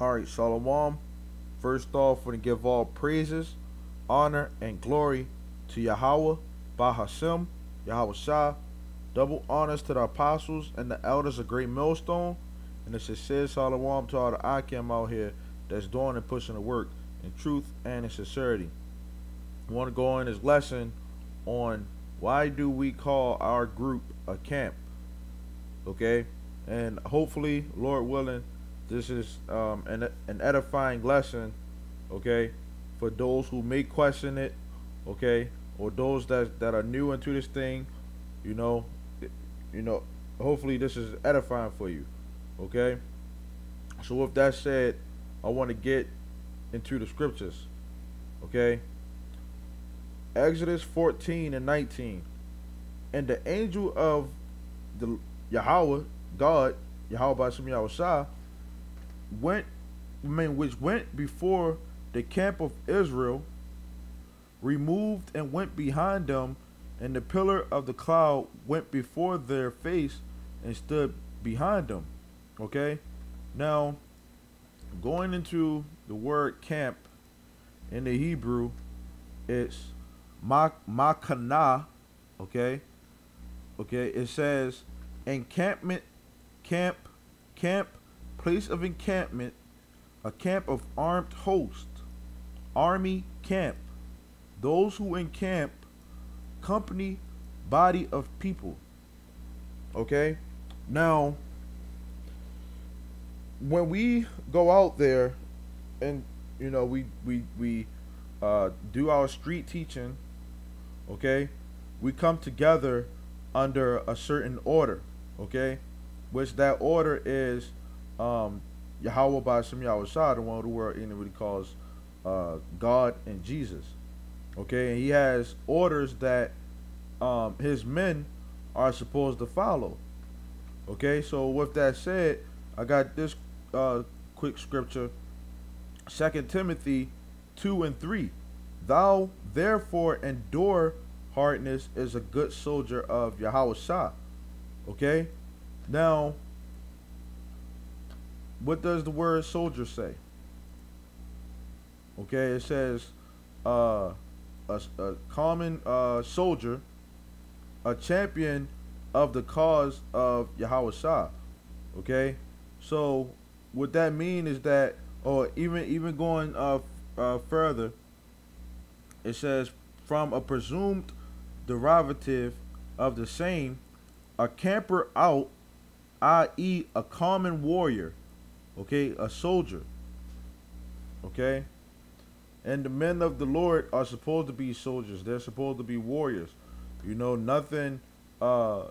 All right, Shalom. First off, we're going to give all praises, honor, and glory to Yahweh, Bahashem, Yahweh Shah. Double honors to the apostles and the elders of Great Millstone. And it's a said Shalom to all the Akim out here that's doing and pushing the work in truth and in sincerity. I want to go in this lesson on why do we call our group a camp? Okay? And hopefully, Lord willing, this is um, an, an edifying lesson, okay, for those who may question it, okay, or those that that are new into this thing, you know, you know, hopefully this is edifying for you, okay. So with that said, I want to get into the scriptures, okay. Exodus 14 and 19, and the angel of the Yahweh, God, Yahweh Yahweh Shah, went, I mean, which went before the camp of Israel, removed and went behind them, and the pillar of the cloud went before their face and stood behind them. Okay? Now, going into the word camp in the Hebrew, it's makana, okay? Okay, it says encampment, camp, camp, place of encampment, a camp of armed host, army camp, those who encamp, company, body of people. Okay? Now, when we go out there and you know we we we uh, do our street teaching okay we come together under a certain order okay which that order is um, Yahweh by Shem Yahweh Shah, the one the world anybody calls uh, God and Jesus. Okay, and he has orders that um, his men are supposed to follow. Okay, so with that said, I got this uh, quick scripture, Second Timothy two and three. Thou therefore endure hardness as a good soldier of Yahweh Shah. Okay, now what does the word soldier say? Okay, it says uh, a, a common uh, soldier, a champion of the cause of Yahweh Shah. Okay, so what that mean is that, or even even going uh, uh, further, it says from a presumed derivative of the same, a camper out, i.e., a common warrior okay, a soldier, okay, and the men of the Lord are supposed to be soldiers. They're supposed to be warriors. You know, nothing uh,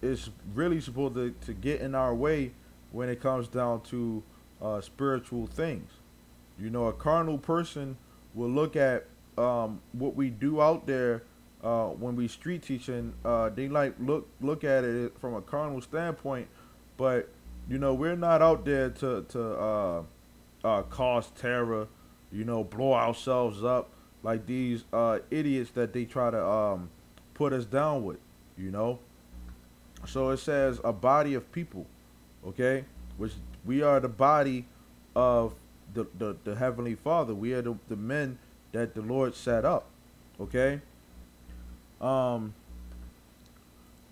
is really supposed to, to get in our way when it comes down to uh, spiritual things. You know, a carnal person will look at um, what we do out there uh, when we street teaching. Uh, they like look look at it from a carnal standpoint, but you know, we're not out there to to uh, uh, cause terror. You know, blow ourselves up like these uh, idiots that they try to um, put us down with. You know, so it says a body of people, okay, which we are the body of the the, the heavenly Father. We are the, the men that the Lord set up, okay. Um.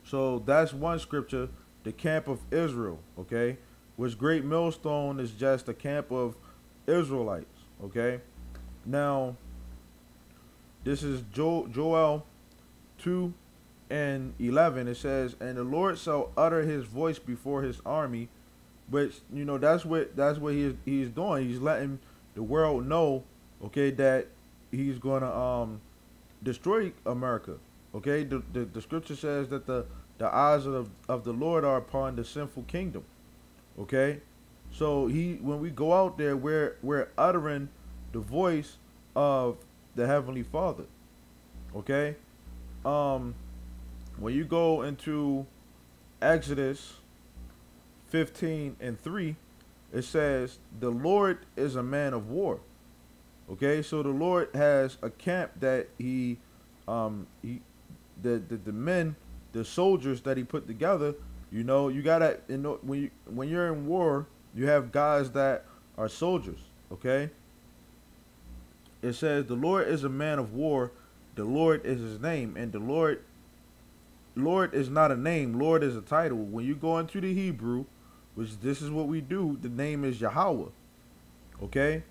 So that's one scripture the camp of Israel, okay? Which Great Millstone is just a camp of Israelites, okay? Now, this is jo- Joel 2 and 11. It says, And the Lord shall utter his voice before his army, which, you know, that's what that's what he is, he's doing. He's letting the world know, okay, that he's going to um destroy America, okay? The, the, the scripture says that the the eyes of the, of the Lord are upon the sinful kingdom. Okay? So he when we go out there we're we're uttering the voice of the heavenly Father. Okay? Um when you go into Exodus 15 and 3, it says, The Lord is a man of war. Okay, so the Lord has a camp that he um he the the, the men the soldiers that he put together, you know, you gotta you know when you when you're in war, you have guys that are soldiers. Okay. It says the Lord is a man of war. The Lord is his name, and the Lord Lord is not a name. Lord is a title. When you go into the Hebrew, which this is what we do, the name is Yahweh. Okay?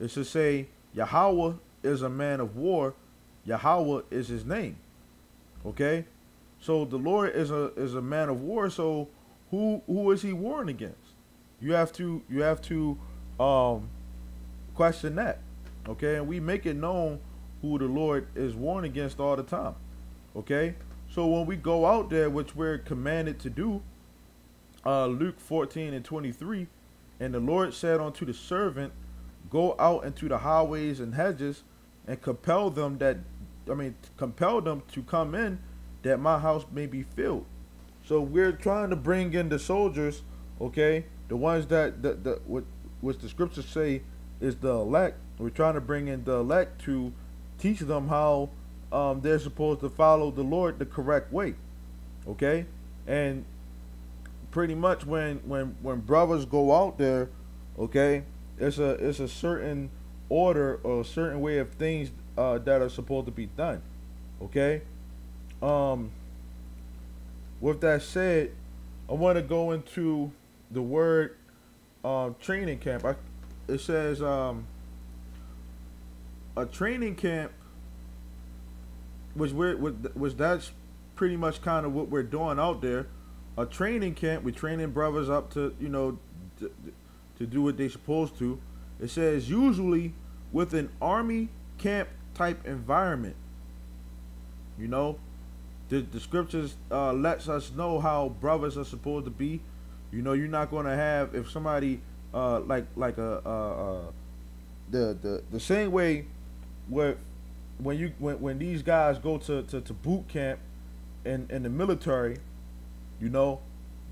It's to say Yahweh is a man of war. Yahweh is his name. Okay? So the Lord is a is a man of war. So who who is he warring against? You have to you have to um question that. Okay? And we make it known who the Lord is warring against all the time. Okay? So when we go out there, which we're commanded to do, uh, Luke 14 and 23, and the Lord said unto the servant, Go out into the highways and hedges and compel them that, I mean, compel them to come in that my house may be filled. So we're trying to bring in the soldiers, okay, the ones that, that, that what, which the scriptures say is the elect. We're trying to bring in the elect to teach them how um, they're supposed to follow the Lord the correct way. Okay? And pretty much when when when brothers go out there, okay, it's a it's a certain order or a certain way of things uh, that are supposed to be done. Okay? Um with that said, I want to go into the word um, training camp. I, it says um, a training camp which we're which that's pretty much kind of what we're doing out there. A training camp, we're training brothers up to you know to, to do what they're supposed to. It says usually with an army camp type environment. You know, the, the scriptures uh, lets us know how brothers are supposed to be. You know, you're not going to have if somebody uh, like like a uh, the the the same way where when you when, when these guys go to, to, to boot camp in, in the military, you know,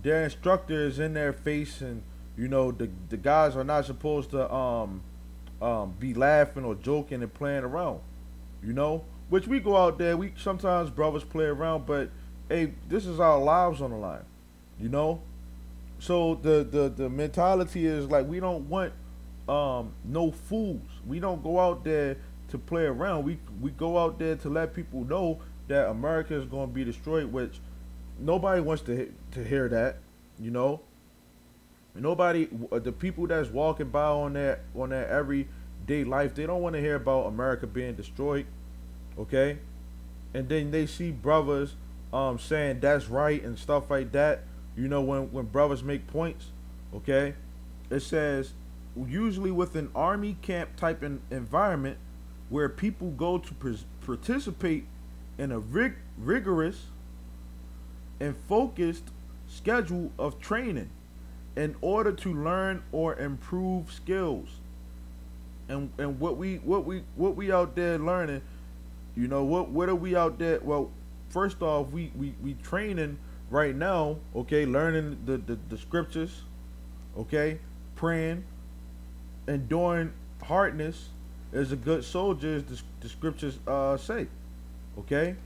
their instructor is in their face and you know the the guys are not supposed to um um be laughing or joking and playing around. You know? Which we go out there, we sometimes brothers play around, but hey, this is our lives on the line. You know? So the the, the mentality is like we don't want um no fools. We don't go out there to play around. We we go out there to let people know that America is going to be destroyed, which nobody wants to to hear that. You know, nobody. Uh, the people that's walking by on that on that everyday life, they don't want to hear about America being destroyed. Okay, and then they see brothers um saying that's right and stuff like that. You know, when when brothers make points, okay, it says usually with an army camp type in environment where people go to participate in a rig- rigorous and focused schedule of training in order to learn or improve skills. And and what we what we what we out there learning, you know, what what are we out there? Well, first off, we we we training right now, okay, learning the the, the scriptures, okay, praying, enduring hardness is a good soldier, as the, the scriptures uh, say. Okay?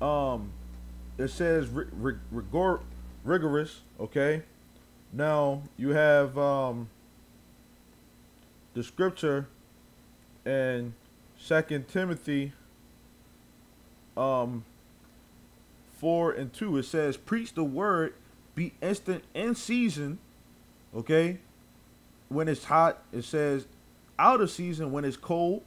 Um, it says rigor, rigorous, okay? Now, you have um, the scripture and Second Timothy um, 4 and 2. It says, Preach the word, be instant in season, okay? When it's hot, it says, out of season when it's cold.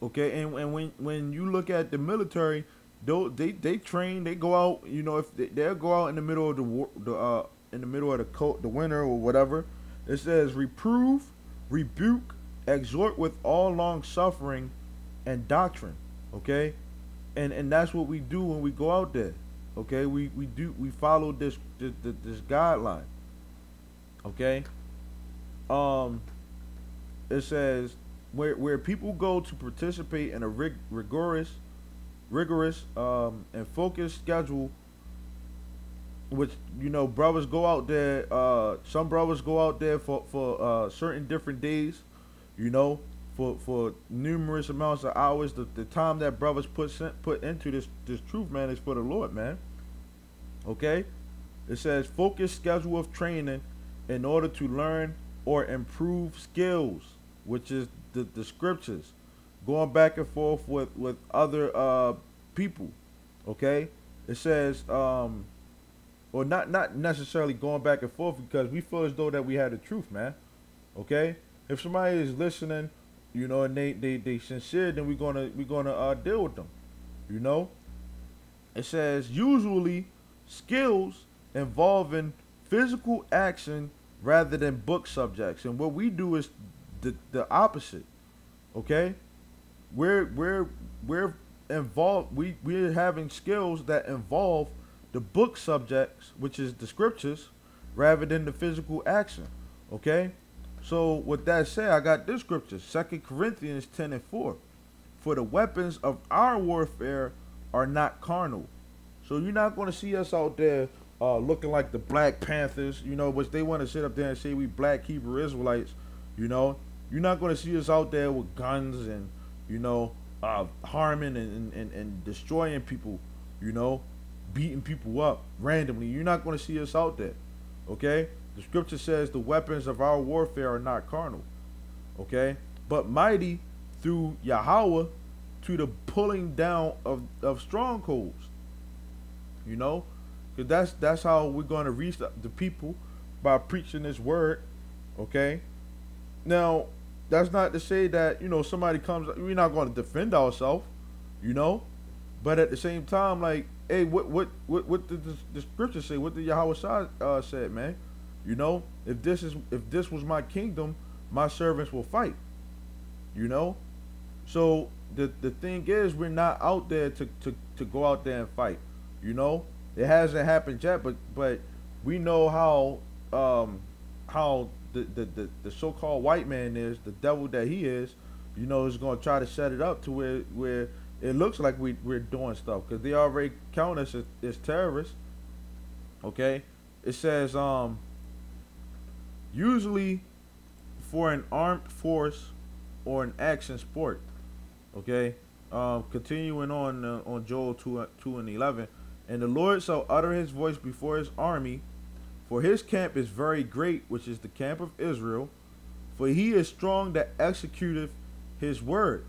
Okay, and, and when when you look at the military, they they train, they go out. You know, if they, they'll go out in the middle of the war, the uh, in the middle of the cold, the winter or whatever. It says reprove, rebuke, exhort with all long suffering, and doctrine. Okay, and and that's what we do when we go out there. Okay, we we do we follow this this, this guideline. Okay. Um it says where where people go to participate in a rig, rigorous rigorous um, and focused schedule which you know brothers go out there uh, some brothers go out there for for uh, certain different days you know for for numerous amounts of hours the, the time that brothers put put into this this truth man is for the lord man okay it says focus schedule of training in order to learn or improve skills, which is the, the scriptures, going back and forth with with other uh, people. Okay, it says, um, or not not necessarily going back and forth because we feel as though that we had the truth, man. Okay, if somebody is listening, you know, and they they they sincere, then we're gonna we're gonna uh, deal with them. You know, it says usually skills involving physical action rather than book subjects. And what we do is the the opposite. Okay? We're we're we're involved we, we're having skills that involve the book subjects, which is the scriptures, rather than the physical action. Okay? So with that said, I got this scripture, Second Corinthians ten and four. For the weapons of our warfare are not carnal. So you're not gonna see us out there uh, looking like the Black Panthers, you know, which they want to sit up there and say we black Hebrew Israelites, you know. You're not going to see us out there with guns and, you know, uh, harming and, and, and destroying people, you know, beating people up randomly. You're not going to see us out there, okay? The scripture says the weapons of our warfare are not carnal, okay? But mighty through Yahweh to the pulling down of, of strongholds, you know? Cause that's that's how we're going to reach the, the people by preaching this word. Okay. Now, that's not to say that you know somebody comes. We're not going to defend ourselves. You know, but at the same time, like, hey, what what what what did the, the scripture say? What did Yahweh uh, said, man? You know, if this is if this was my kingdom, my servants will fight. You know, so the the thing is, we're not out there to to to go out there and fight. You know, it hasn't happened yet, but but we know how um, how the, the, the, the so-called white man is, the devil that he is, you know, is going to try to set it up to where where it looks like we we're doing stuff because they already count us as, as terrorists. Okay, it says um usually for an armed force or an action sport. Okay, um, continuing on uh, on Joel two uh, two and eleven. And the Lord shall utter his voice before his army, for his camp is very great, which is the camp of Israel. For he is strong that executeth his word.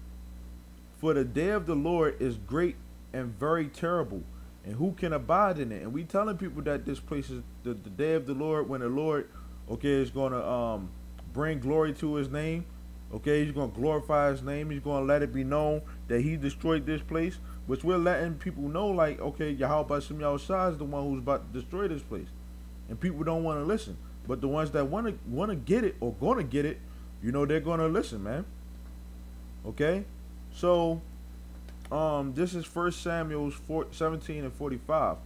For the day of the Lord is great and very terrible, and who can abide in it? And we telling people that this place is the, the day of the Lord when the Lord, okay, is going to um bring glory to his name. Okay, he's going to glorify his name. He's going to let it be known that he destroyed this place which we're letting people know, like, okay, Yahweh Yahushua is the one who's about to destroy this place, and people don't want to listen. But the ones that want to want to get it or gonna get it, you know, they're gonna listen, man. Okay, so um, this is First Samuel's 4, 17 and 45.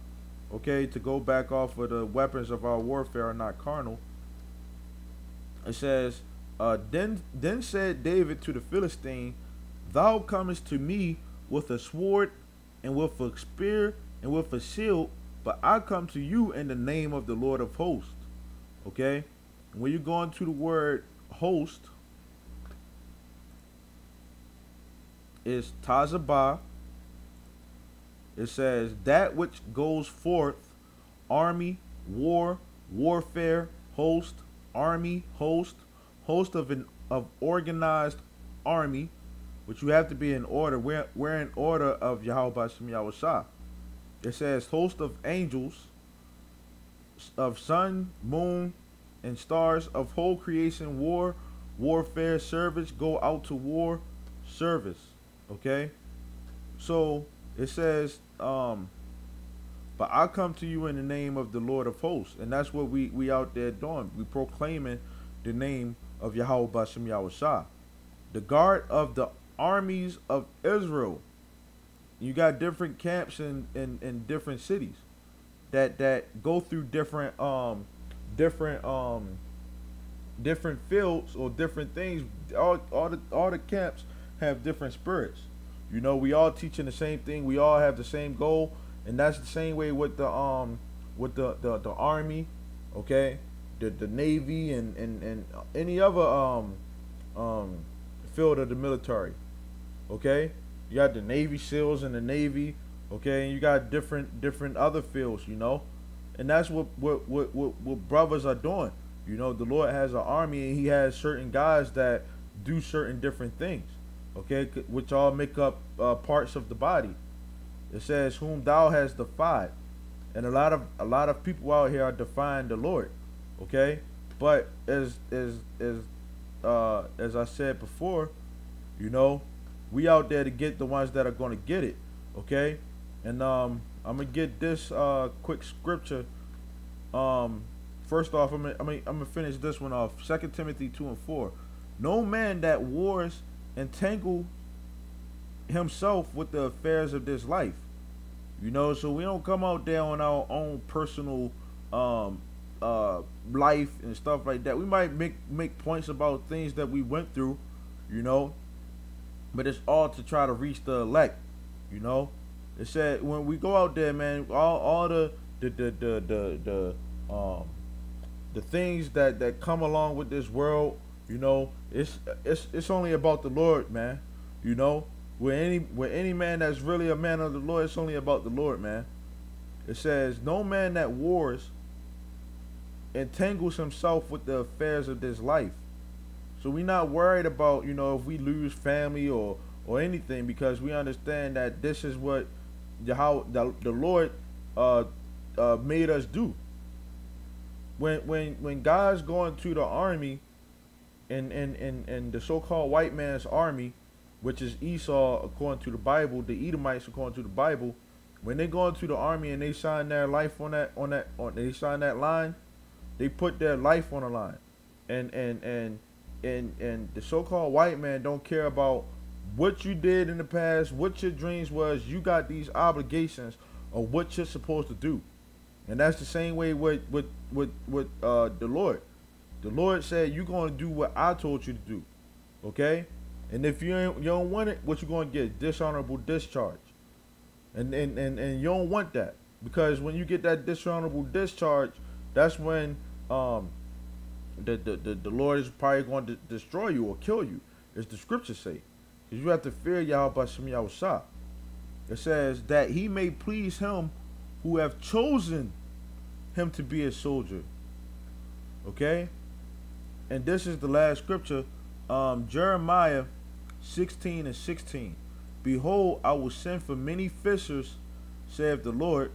Okay, to go back off of the weapons of our warfare are not carnal. It says, uh, then then said David to the Philistine, Thou comest to me with a sword and with a spear and with a shield, but I come to you in the name of the Lord of hosts. Okay? When you go into the word host, is Tazabah. It says that which goes forth, army, war, warfare, host, army, host, host of an of organized army, which you have to be in order. We're, we're in order of Yahweh Yahushua. It says, host of angels, of sun, moon, and stars, of whole creation, war, warfare, service, go out to war, service. Okay? So it says, um, but I come to you in the name of the Lord of hosts. And that's what we, we out there doing. We proclaiming the name of Yahweh Bashem Yahushua. The guard of the armies of Israel. You got different camps in, in, in different cities that that go through different um different um different fields or different things. All all the all the camps have different spirits. You know, we all teaching the same thing. We all have the same goal, and that's the same way with the um with the the, the army, okay, the the navy and and and any other um um field of the military. Okay, you got the Navy SEALs in the Navy. Okay, and you got different different other fields. You know, and that's what what what what, what brothers are doing. You know, the Lord has an army and he has certain guys that do certain different things. Okay, which all make up uh, parts of the body. It says, "Whom thou hast defied," and a lot of a lot of people out here are defying the Lord. Okay, but as as as uh, as I said before, you know, we out there to get the ones that are going to get it. Okay, and um, I'm gonna get this uh, quick scripture. Um, first off, I'm gonna, I'm gonna, I'm gonna finish this one off. Second Timothy two and four. No man that wars entangle himself with the affairs of this life. You know, so we don't come out there on our own personal um, uh, life and stuff like that. We might make make points about things that we went through, you know, but it's all to try to reach the elect, you know. It said when we go out there, man, all all the the the the the, the um the things that that come along with this world, you know, it's it's it's only about the Lord, man. You know, with any with any man that's really a man of the Lord, it's only about the Lord, man. It says, "No man that wars entangles himself with the affairs of this life." So we're not worried about, you know, if we lose family or or anything because we understand that this is what how the, the Lord uh, uh, made us do. When when when God's going to the army, and and and and the so-called white man's army, which is Esau according to the Bible, the Edomites according to the Bible, when they go into the army and they sign their life on that on that on they sign that line, they put their life on the line, and and and and and the so-called white man don't care about what you did in the past, what your dreams was, you got these obligations of what you're supposed to do. And that's the same way with with with, with uh, the Lord. The Lord said you're going to do what I told you to do. Okay? And if you ain't, you don't want it, what you going to get? Dishonorable discharge. And, and and and you don't want that because when you get that dishonorable discharge, that's when um the the, the, the Lord is probably going to destroy you or kill you, as the scriptures say. Because you have to fear Yahweh Shem Yahushua. It says that he may please him who have chosen him to be a soldier. Okay? And this is the last scripture. Um, Jeremiah 16 and 16. Behold, I will send for many fishers, saith the Lord,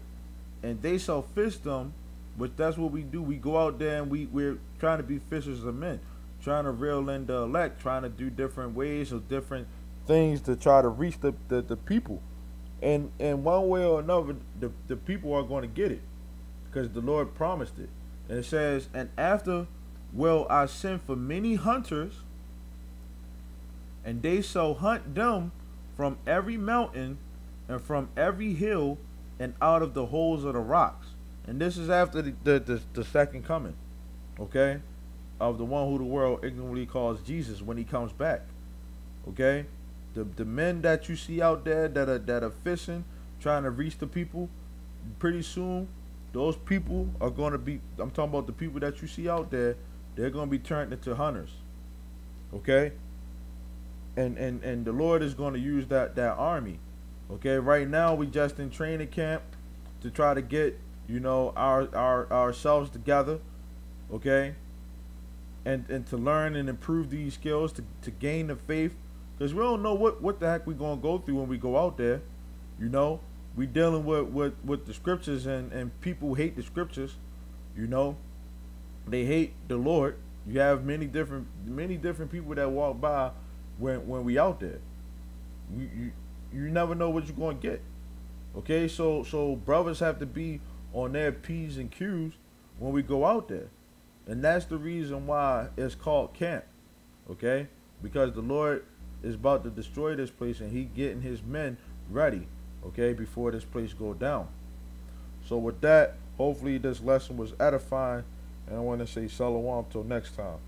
and they shall fish them. But that's what we do. We go out there and we, we're trying to be fishers of men, trying to reel in the elect, trying to do different ways or different things to try to reach the, the, the people. And and one way or another, the, the people are going to get it because the Lord promised it. And it says, And after will I send for many hunters, and they shall hunt them from every mountain and from every hill and out of the holes of the rocks. And this is after the, the, the, the second coming, okay, of the one who the world ignorantly calls Jesus when he comes back, okay? the the men that you see out there that are that are fishing, trying to reach the people, pretty soon, those people are going to be. I'm talking about the people that you see out there. They're going to be turned into hunters. Okay. And and and the Lord is going to use that that army. Okay. Right now we just in training camp to try to get you know our our ourselves together. Okay. And and to learn and improve these skills to to gain the faith because we don't know what, what the heck we're going to go through when we go out there. You know, we dealing with, with, with the scriptures and, and people hate the scriptures. You know, they hate the Lord. You have many different many different people that walk by when when we out there. You you, you never know what you're going to get. Okay, so so brothers have to be on their p's and q's when we go out there, and that's the reason why it's called camp. Okay, because the Lord is about to destroy this place and he getting his men ready, okay, before this place go down. So with that, hopefully this lesson was edifying and I want to say shalom till next time.